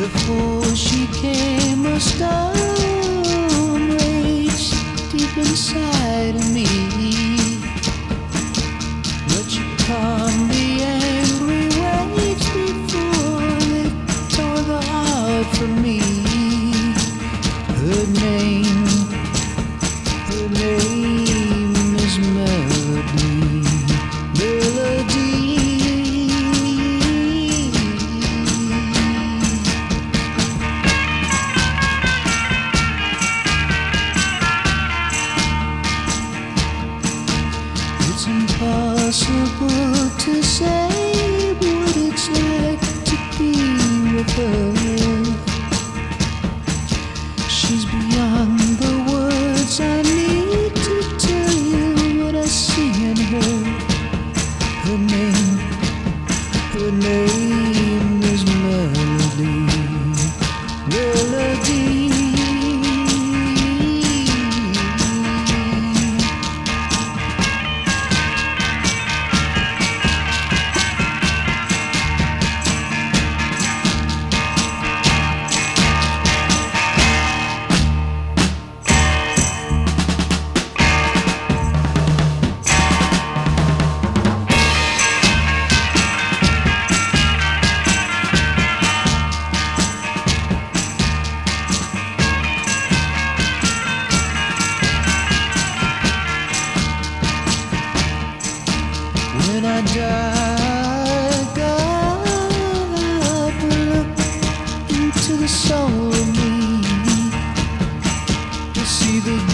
Before she came, a storm raged deep inside. impossible to say what it's like to be with her. soul of me. To see the